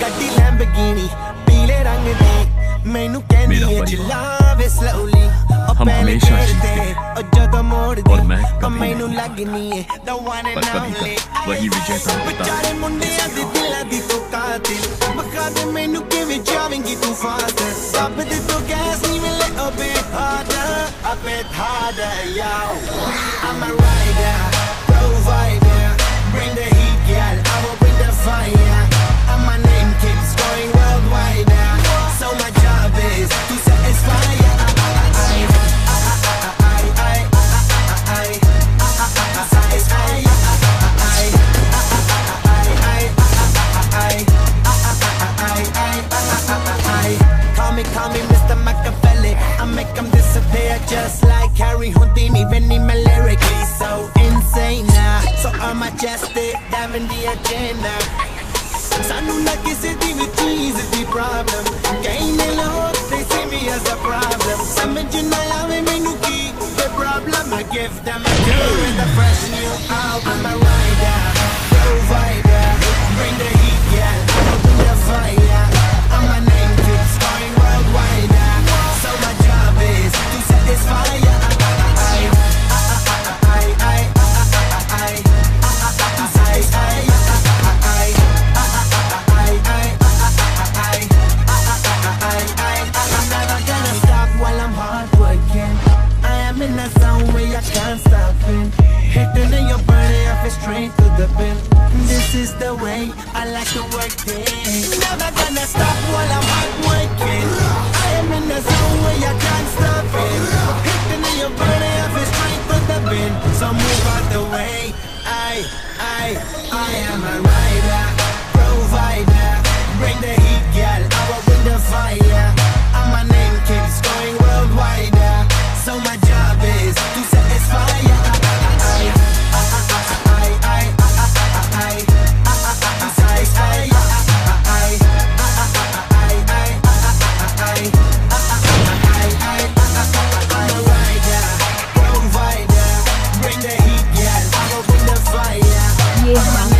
ਗੱਡੀ ਲੈਂਬਗੀਨੀ ਪੀਲੇ ਰੰਗ ਦੀ। ਮੈਨੂੰ ਕਹਿੰਦੀ ਏ ਚਲਾਵੇ ਸਲੋਲੀ हम हमेशा जीतते और मैं कभी नहीं पर कभी कभी वही विजेता होता है I'm a rider I make them disappear just like Harry Houdini. Benny my lyrically so insane now. So I'm majestic, diving the agenda. ਸਾਨੂੰ ਨਾ ਕਿਸੇ ਦੀ ਵੀ ਚੀਜ਼ ਦੀ ਪ੍ਰੋਬਲਮ ਕਈ ਨੇ ਲੋਕ they see me as a problem ਸਮਝ ਨਾ ਆਵੇ ਮੈਨੂੰ ਕੀ the problem I give them a cure with a fresh new album a rider provider the bin. This is the way I like to work it. Never gonna stop while I'm Vieja.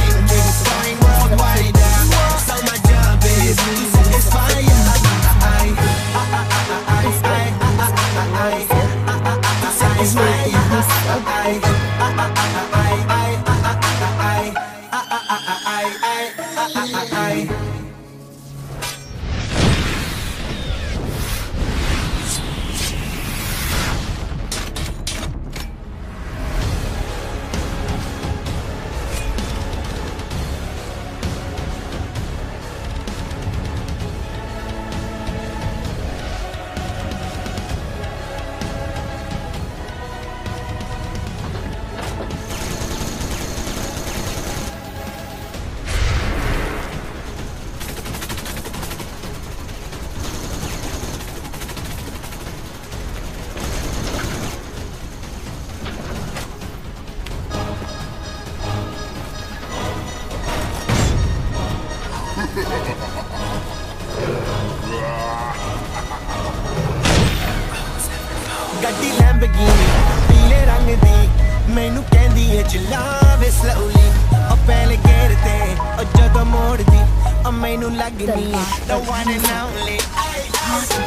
ਗੱਡੀ ਲੈਂਬਗੀਨੀ ਪੀਲੇ ਰੰਗ ਦੀ। ਮੈਨੂੰ ਕਹਿੰਦੀ ਏ ਚਲਾਵੇ slowly ਉਹ ਪਹਿਲੇ ਗੇਰ ਤੇ ਉਹ ਜਦੋਂ ਮੋੜਦੀ ਉਹ ਮੈਨੂੰ ਲੱਗਦੀ ਦ ਵਨ ਐਂਡ ਓਨਲੀ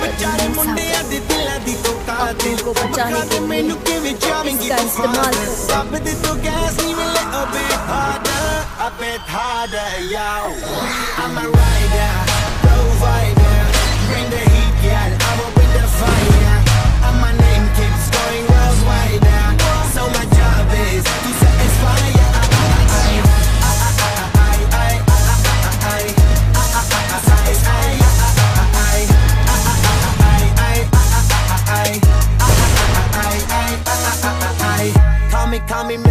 ਬਚਾਰੇ ਮੁੰਡਿਆਂ ਦੇ ਦਿਲਾਂ ਦੀ ਤੋਕਾ ਤੇ ਬਚਾਣੇ ਕੇ ਮੈਨੂੰ ਕਿਵੇਂ ਚਾਵੇਂਗੀ ਤੂੰ ਇਸਤੇਮਾਲ ਸਭ ਦੇ ਤੋਂ ਗੈਸ ਨਹੀਂ ਮਿਲੇ ਅਬੇ ਹਾਰਡ ਅਬੇ ਹਾਰਡ ਯਾਓ। ਆਮ ਰਾਈਟ call me